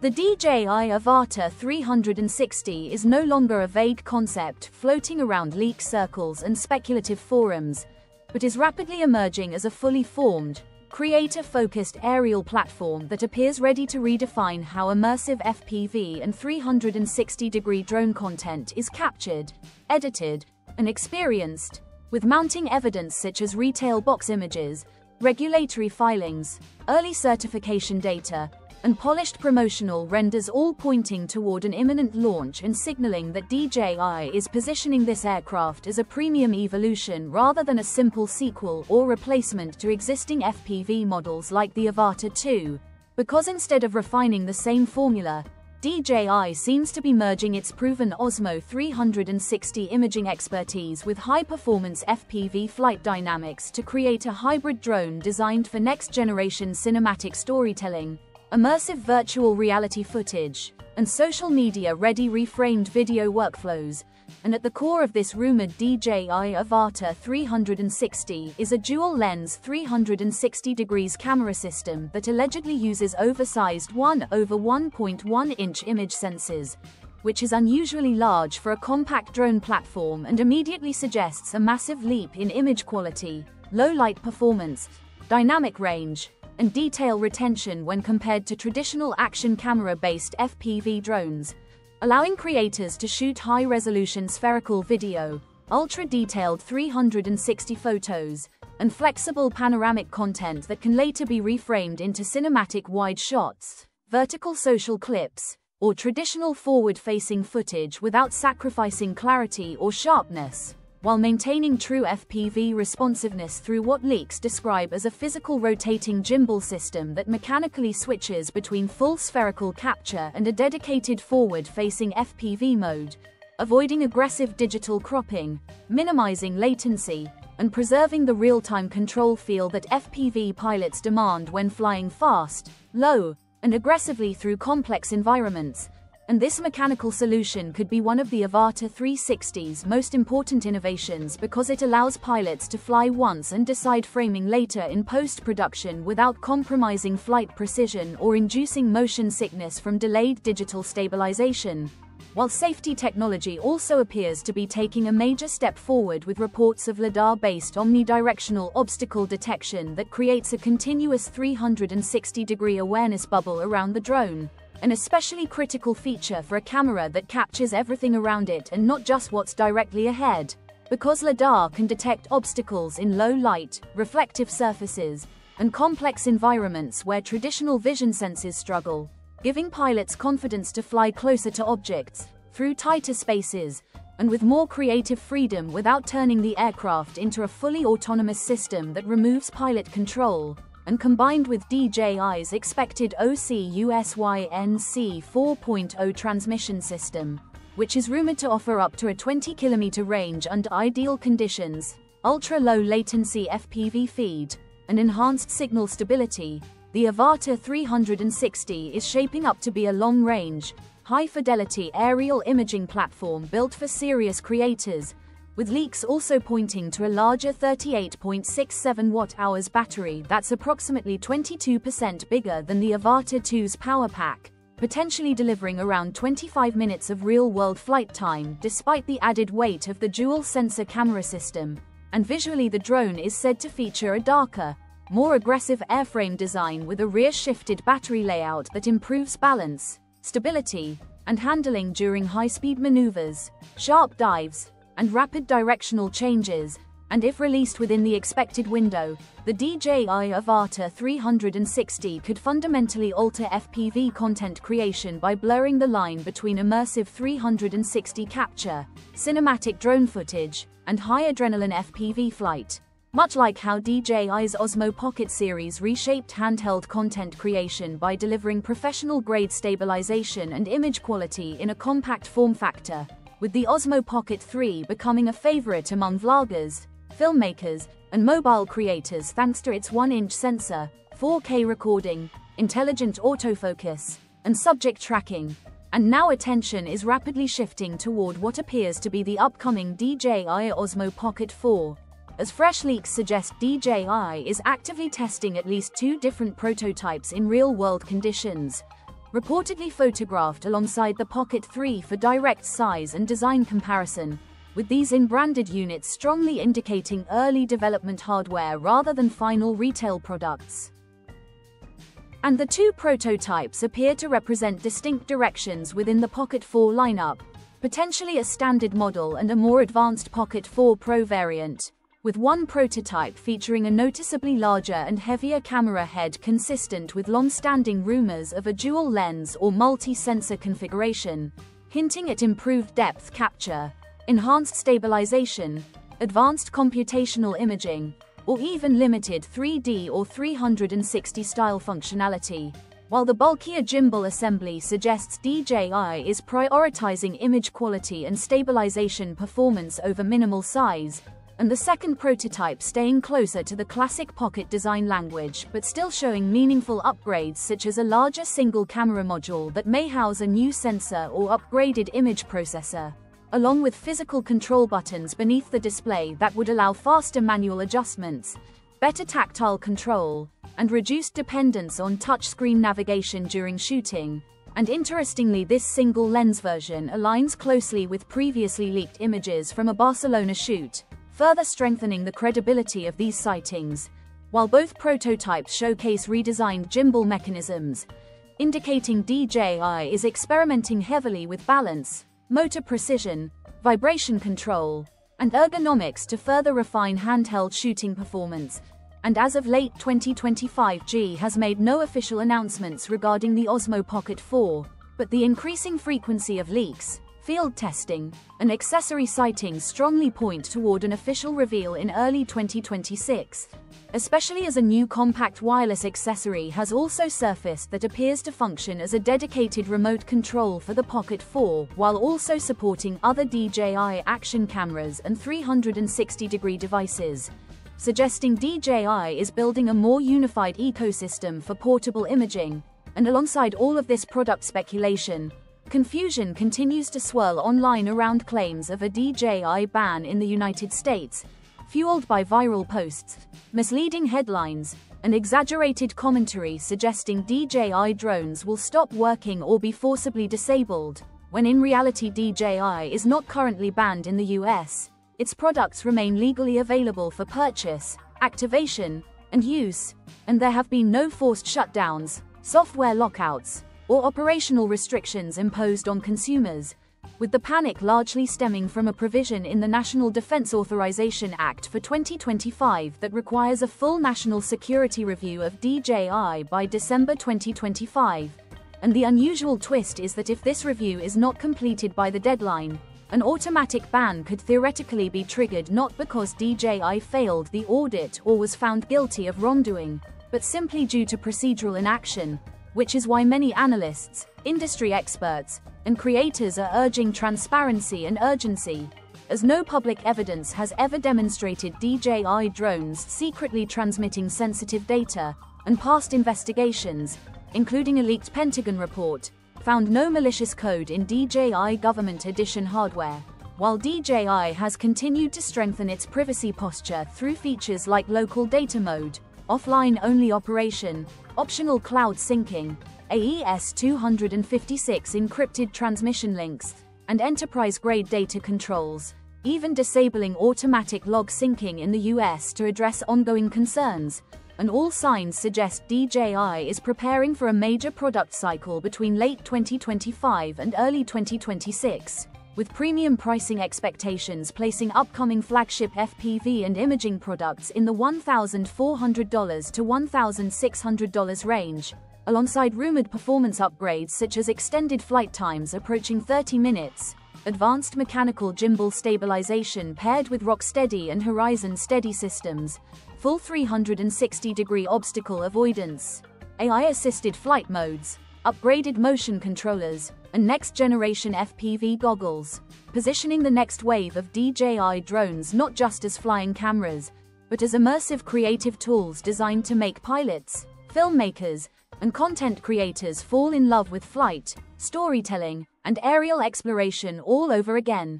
The DJI Avata 360 is no longer a vague concept floating around leak circles and speculative forums, but is rapidly emerging as a fully formed, creator-focused aerial platform that appears ready to redefine how immersive FPV and 360-degree drone content is captured, edited, and experienced, with mounting evidence such as retail box images, regulatory filings, early certification data, and polished promotional renders all pointing toward an imminent launch and signaling that DJI is positioning this aircraft as a premium evolution rather than a simple sequel or replacement to existing FPV models like the Avata 2. Because instead of refining the same formula, DJI seems to be merging its proven Osmo 360 imaging expertise with high-performance FPV flight dynamics to create a hybrid drone designed for next-generation cinematic storytelling, immersive virtual reality footage, and social media-ready reframed video workflows, and at the core of this rumored DJI Avata 360 is a dual-lens 360 degrees camera system that allegedly uses oversized 1 over 1.1 inch image sensors, which is unusually large for a compact drone platform and immediately suggests a massive leap in image quality, low light performance, dynamic range, and detail retention when compared to traditional action camera-based FPV drones allowing creators to shoot high-resolution spherical video, ultra-detailed 360 photos, and flexible panoramic content that can later be reframed into cinematic wide shots, vertical social clips, or traditional forward-facing footage without sacrificing clarity or sharpness while maintaining true FPV responsiveness through what leaks describe as a physical rotating gimbal system that mechanically switches between full spherical capture and a dedicated forward-facing FPV mode, avoiding aggressive digital cropping, minimizing latency, and preserving the real-time control feel that FPV pilots demand when flying fast, low, and aggressively through complex environments, and this mechanical solution could be one of the Avata 360's most important innovations because it allows pilots to fly once and decide framing later in post-production without compromising flight precision or inducing motion sickness from delayed digital stabilization. While safety technology also appears to be taking a major step forward with reports of LiDAR-based omnidirectional obstacle detection that creates a continuous 360-degree awareness bubble around the drone an especially critical feature for a camera that captures everything around it and not just what's directly ahead. Because LiDAR can detect obstacles in low light, reflective surfaces, and complex environments where traditional vision senses struggle, giving pilots confidence to fly closer to objects, through tighter spaces, and with more creative freedom without turning the aircraft into a fully autonomous system that removes pilot control and combined with DJI's expected OcuSync 4.0 transmission system, which is rumored to offer up to a 20 km range under ideal conditions, ultra-low latency FPV feed, and enhanced signal stability, the Avata 360 is shaping up to be a long-range, high-fidelity aerial imaging platform built for serious creators, with leaks also pointing to a larger 38.67 watt-hours battery that's approximately 22% bigger than the Avata 2's power pack, potentially delivering around 25 minutes of real-world flight time despite the added weight of the dual-sensor camera system. And visually the drone is said to feature a darker, more aggressive airframe design with a rear-shifted battery layout that improves balance, stability, and handling during high-speed maneuvers, sharp dives, and rapid directional changes, and if released within the expected window, the DJI Avata 360 could fundamentally alter FPV content creation by blurring the line between immersive 360 capture, cinematic drone footage, and high adrenaline FPV flight. Much like how DJI's Osmo Pocket series reshaped handheld content creation by delivering professional-grade stabilization and image quality in a compact form factor, with the Osmo Pocket 3 becoming a favorite among vloggers, filmmakers, and mobile creators thanks to its 1-inch sensor, 4K recording, intelligent autofocus, and subject tracking. And now attention is rapidly shifting toward what appears to be the upcoming DJI Osmo Pocket 4. As fresh leaks suggest DJI is actively testing at least two different prototypes in real-world conditions, reportedly photographed alongside the Pocket 3 for direct size and design comparison, with these in-branded units strongly indicating early development hardware rather than final retail products. And the two prototypes appear to represent distinct directions within the Pocket 4 lineup, potentially a standard model and a more advanced Pocket 4 Pro variant, with one prototype featuring a noticeably larger and heavier camera head consistent with long-standing rumors of a dual lens or multi-sensor configuration, hinting at improved depth capture, enhanced stabilization, advanced computational imaging, or even limited 3D or 360 style functionality. While the bulkier gimbal assembly suggests DJI is prioritizing image quality and stabilization performance over minimal size, and the second prototype staying closer to the classic pocket design language but still showing meaningful upgrades such as a larger single camera module that may house a new sensor or upgraded image processor, along with physical control buttons beneath the display that would allow faster manual adjustments, better tactile control, and reduced dependence on touchscreen navigation during shooting. And interestingly this single lens version aligns closely with previously leaked images from a Barcelona shoot, further strengthening the credibility of these sightings, while both prototypes showcase redesigned gimbal mechanisms, indicating DJI is experimenting heavily with balance, motor precision, vibration control, and ergonomics to further refine handheld shooting performance. And as of late 2025 G has made no official announcements regarding the Osmo Pocket 4, but the increasing frequency of leaks, field testing, and accessory sightings strongly point toward an official reveal in early 2026, especially as a new compact wireless accessory has also surfaced that appears to function as a dedicated remote control for the Pocket 4 while also supporting other DJI action cameras and 360-degree devices, suggesting DJI is building a more unified ecosystem for portable imaging. And alongside all of this product speculation, Confusion continues to swirl online around claims of a DJI ban in the United States, fueled by viral posts, misleading headlines, and exaggerated commentary suggesting DJI drones will stop working or be forcibly disabled, when in reality DJI is not currently banned in the US. Its products remain legally available for purchase, activation, and use, and there have been no forced shutdowns, software lockouts, or operational restrictions imposed on consumers, with the panic largely stemming from a provision in the National Defense Authorization Act for 2025 that requires a full national security review of DJI by December 2025. And the unusual twist is that if this review is not completed by the deadline, an automatic ban could theoretically be triggered not because DJI failed the audit or was found guilty of wrongdoing, but simply due to procedural inaction, which is why many analysts, industry experts, and creators are urging transparency and urgency, as no public evidence has ever demonstrated DJI drones secretly transmitting sensitive data, and past investigations, including a leaked Pentagon report, found no malicious code in DJI Government Edition hardware. While DJI has continued to strengthen its privacy posture through features like local data mode, offline-only operation, optional cloud syncing, AES 256 encrypted transmission links, and enterprise-grade data controls, even disabling automatic log syncing in the US to address ongoing concerns, and all signs suggest DJI is preparing for a major product cycle between late 2025 and early 2026 with premium pricing expectations placing upcoming flagship FPV and imaging products in the $1,400 to $1,600 range, alongside rumored performance upgrades such as extended flight times approaching 30 minutes, advanced mechanical gimbal stabilization paired with Rocksteady and Horizon Steady systems, full 360-degree obstacle avoidance, AI-assisted flight modes, upgraded motion controllers, and next-generation FPV goggles, positioning the next wave of DJI drones not just as flying cameras, but as immersive creative tools designed to make pilots, filmmakers, and content creators fall in love with flight, storytelling, and aerial exploration all over again.